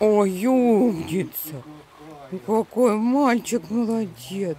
Ой, умница. Какой мальчик молодец.